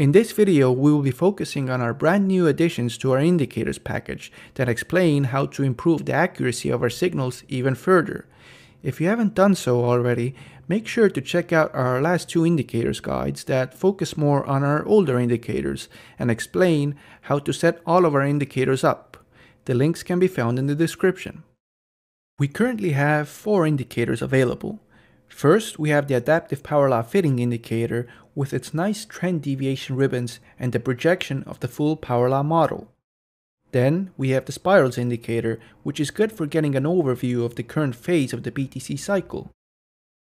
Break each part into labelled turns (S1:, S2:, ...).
S1: In this video, we will be focusing on our brand new additions to our indicators package that explain how to improve the accuracy of our signals even further. If you haven't done so already, make sure to check out our last two indicators guides that focus more on our older indicators and explain how to set all of our indicators up. The links can be found in the description. We currently have four indicators available. First, we have the adaptive power law fitting indicator with its nice trend deviation ribbons and the projection of the full power law model. Then we have the spirals indicator, which is good for getting an overview of the current phase of the BTC cycle.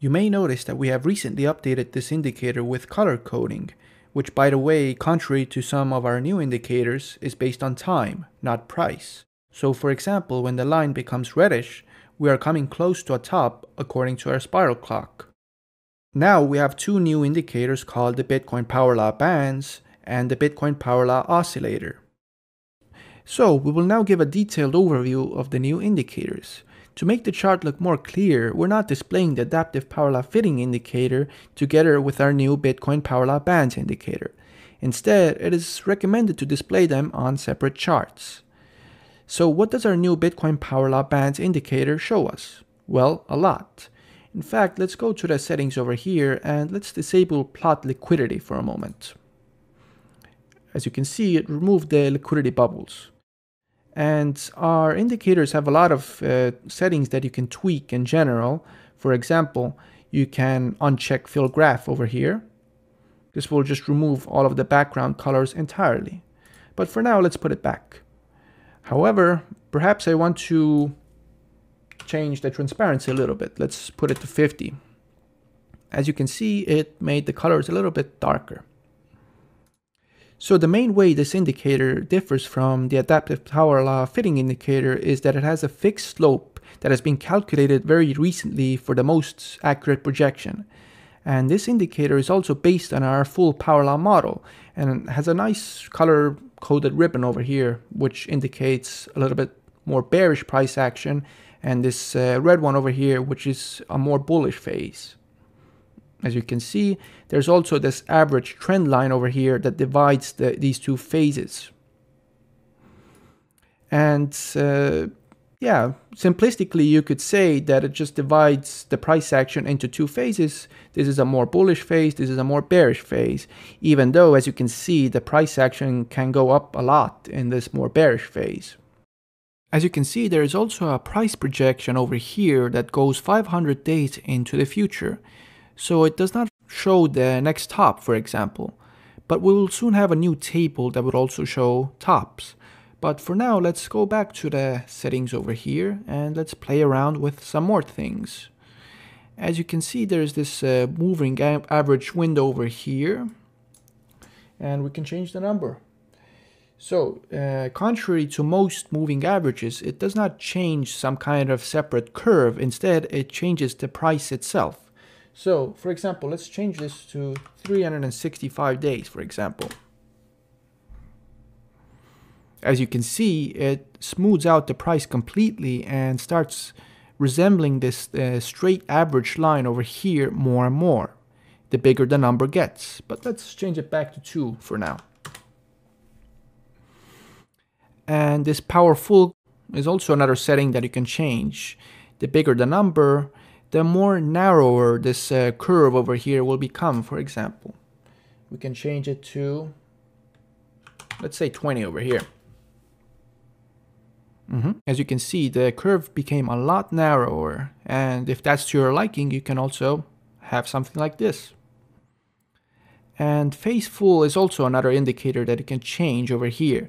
S1: You may notice that we have recently updated this indicator with color coding, which by the way, contrary to some of our new indicators, is based on time, not price. So for example, when the line becomes reddish, we are coming close to a top according to our spiral clock. Now we have two new indicators called the Bitcoin Power Law Bands and the Bitcoin Power Law Oscillator. So we will now give a detailed overview of the new indicators. To make the chart look more clear, we're not displaying the adaptive power law fitting indicator together with our new Bitcoin power law bands indicator. Instead, it is recommended to display them on separate charts. So what does our new Bitcoin power law bands indicator show us? Well, a lot. In fact, let's go to the settings over here and let's disable plot liquidity for a moment. As you can see, it removed the liquidity bubbles. And our indicators have a lot of uh, settings that you can tweak in general. For example, you can uncheck fill graph over here. This will just remove all of the background colors entirely. But for now, let's put it back. However, perhaps I want to change the transparency a little bit. Let's put it to 50. As you can see, it made the colors a little bit darker. So the main way this indicator differs from the adaptive power law fitting indicator is that it has a fixed slope that has been calculated very recently for the most accurate projection. And this indicator is also based on our full power law model and has a nice color coded ribbon over here, which indicates a little bit more bearish price action and this uh, red one over here, which is a more bullish phase. As you can see, there's also this average trend line over here that divides the, these two phases. And uh, yeah, simplistically, you could say that it just divides the price action into two phases. This is a more bullish phase, this is a more bearish phase, even though, as you can see, the price action can go up a lot in this more bearish phase. As you can see, there is also a price projection over here that goes 500 days into the future so it does not show the next top, for example. But we will soon have a new table that would also show tops. But for now, let's go back to the settings over here and let's play around with some more things. As you can see, there's this uh, moving average window over here. And we can change the number. So, uh, contrary to most moving averages, it does not change some kind of separate curve. Instead, it changes the price itself. So, for example, let's change this to 365 days, for example. As you can see, it smooths out the price completely and starts resembling this uh, straight average line over here more and more, the bigger the number gets. But let's change it back to 2 for now. And this powerful is also another setting that you can change. The bigger the number, the more narrower this uh, curve over here will become, for example. We can change it to, let's say 20 over here. Mm -hmm. As you can see, the curve became a lot narrower. And if that's to your liking, you can also have something like this. And phase full is also another indicator that you can change over here.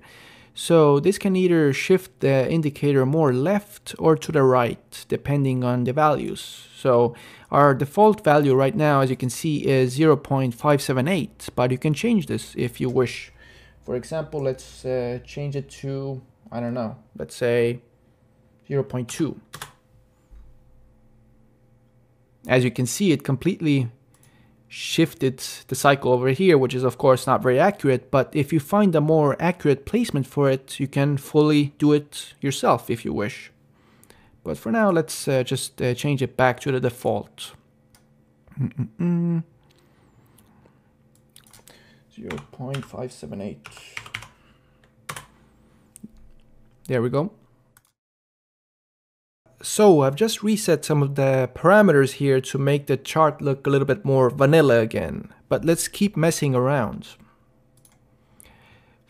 S1: So this can either shift the indicator more left or to the right, depending on the values. So our default value right now, as you can see, is 0.578, but you can change this if you wish. For example, let's uh, change it to, I don't know, let's say 0.2. As you can see, it completely shifted the cycle over here, which is of course not very accurate, but if you find a more accurate placement for it, you can fully do it yourself if you wish. But for now, let's uh, just uh, change it back to the default. Mm -mm -mm. 0.578. There we go. So I've just reset some of the parameters here to make the chart look a little bit more vanilla again, but let's keep messing around.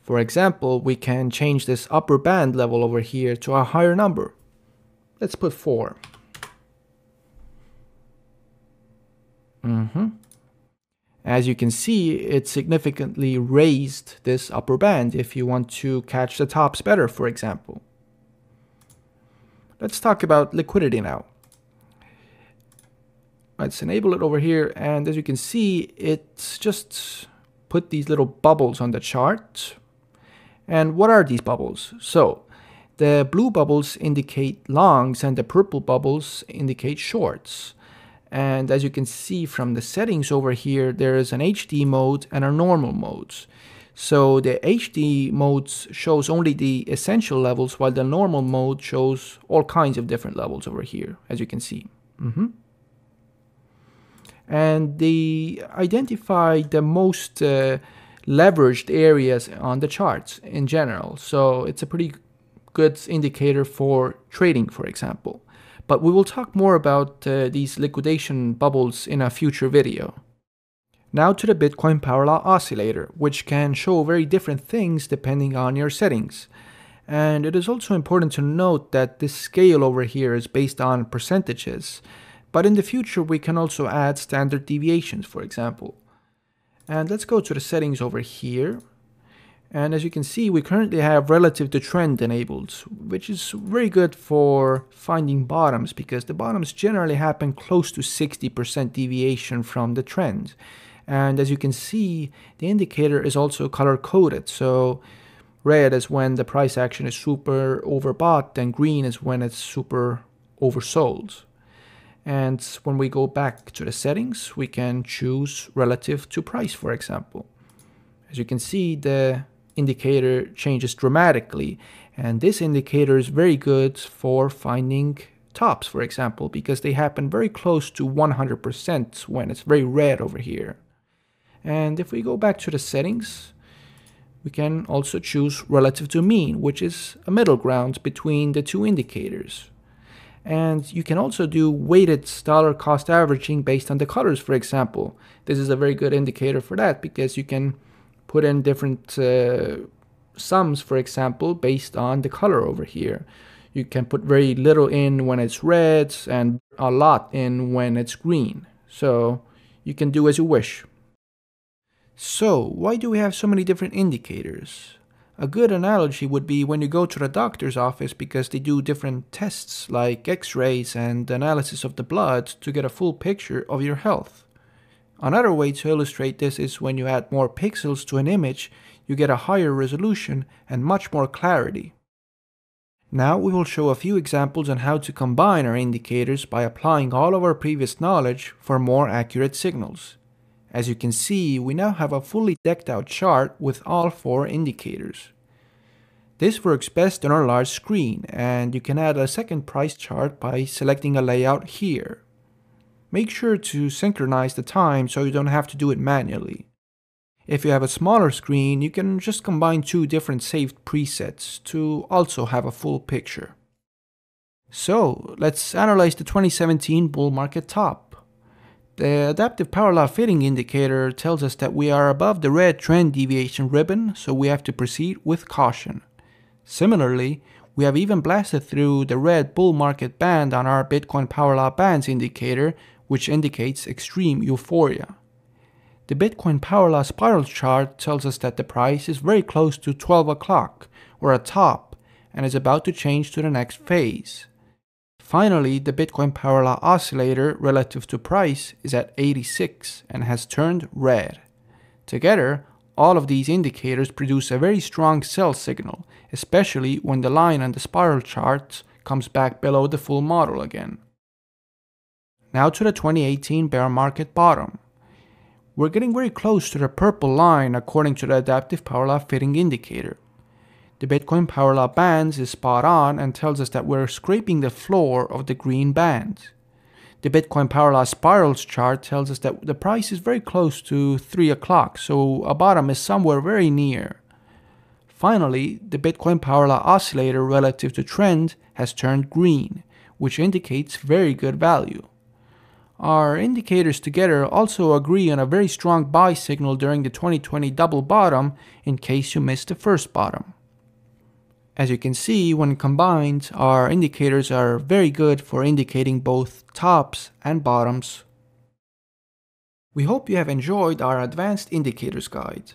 S1: For example, we can change this upper band level over here to a higher number. Let's put 4. Mm -hmm. As you can see, it significantly raised this upper band if you want to catch the tops better, for example. Let's talk about liquidity now. Let's enable it over here, and as you can see, it's just put these little bubbles on the chart. And what are these bubbles? So, the blue bubbles indicate longs and the purple bubbles indicate shorts. And as you can see from the settings over here, there is an HD mode and a normal modes. So the HD modes shows only the essential levels while the normal mode shows all kinds of different levels over here, as you can see. Mm -hmm. And they identify the most uh, leveraged areas on the charts in general. So it's a pretty good indicator for trading, for example. But we will talk more about uh, these liquidation bubbles in a future video. Now to the Bitcoin Power Law Oscillator, which can show very different things depending on your settings. And it is also important to note that this scale over here is based on percentages, but in the future we can also add standard deviations, for example. And let's go to the settings over here, and as you can see, we currently have relative to trend enabled, which is very good for finding bottoms because the bottoms generally happen close to 60% deviation from the trend. And as you can see, the indicator is also color coded. So red is when the price action is super overbought and green is when it's super oversold. And when we go back to the settings, we can choose relative to price, for example. As you can see, the indicator changes dramatically. And this indicator is very good for finding tops, for example, because they happen very close to 100% when it's very red over here. And if we go back to the settings, we can also choose relative to mean, which is a middle ground between the two indicators. And you can also do weighted dollar cost averaging based on the colors, for example. This is a very good indicator for that because you can put in different uh, sums, for example, based on the color over here. You can put very little in when it's red and a lot in when it's green. So you can do as you wish. So, why do we have so many different indicators? A good analogy would be when you go to the doctor's office because they do different tests like x rays and analysis of the blood to get a full picture of your health. Another way to illustrate this is when you add more pixels to an image, you get a higher resolution and much more clarity. Now we will show a few examples on how to combine our indicators by applying all of our previous knowledge for more accurate signals. As you can see, we now have a fully decked out chart with all four indicators. This works best on our large screen, and you can add a second price chart by selecting a layout here. Make sure to synchronize the time so you don't have to do it manually. If you have a smaller screen, you can just combine two different saved presets to also have a full picture. So, let's analyze the 2017 bull market top. The adaptive power law fitting indicator tells us that we are above the red trend deviation ribbon, so we have to proceed with caution. Similarly, we have even blasted through the red bull market band on our Bitcoin power law bands indicator, which indicates extreme euphoria. The Bitcoin Power Law spiral chart tells us that the price is very close to 12 o'clock, or a top, and is about to change to the next phase. Finally, the Bitcoin Power Law oscillator relative to price is at 86 and has turned red. Together, all of these indicators produce a very strong sell signal, especially when the line on the spiral chart comes back below the full model again. Now to the 2018 bear market bottom. We're getting very close to the purple line according to the adaptive power law fitting indicator. The Bitcoin power law bands is spot on and tells us that we're scraping the floor of the green band. The Bitcoin Power Law spirals chart tells us that the price is very close to 3 o'clock, so a bottom is somewhere very near. Finally, the Bitcoin Power Law oscillator relative to trend has turned green, which indicates very good value. Our indicators together also agree on a very strong buy signal during the 2020 double bottom in case you missed the first bottom. As you can see, when combined, our indicators are very good for indicating both tops and bottoms. We hope you have enjoyed our advanced indicators guide,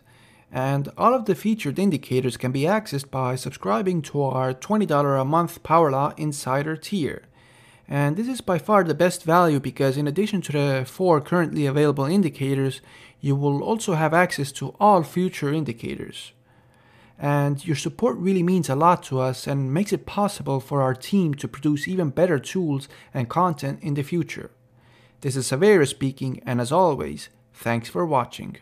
S1: and all of the featured indicators can be accessed by subscribing to our $20 a month PowerLaw Insider tier. And this is by far the best value because in addition to the four currently available indicators, you will also have access to all future indicators and your support really means a lot to us and makes it possible for our team to produce even better tools and content in the future. This is Saverio speaking, and as always, thanks for watching.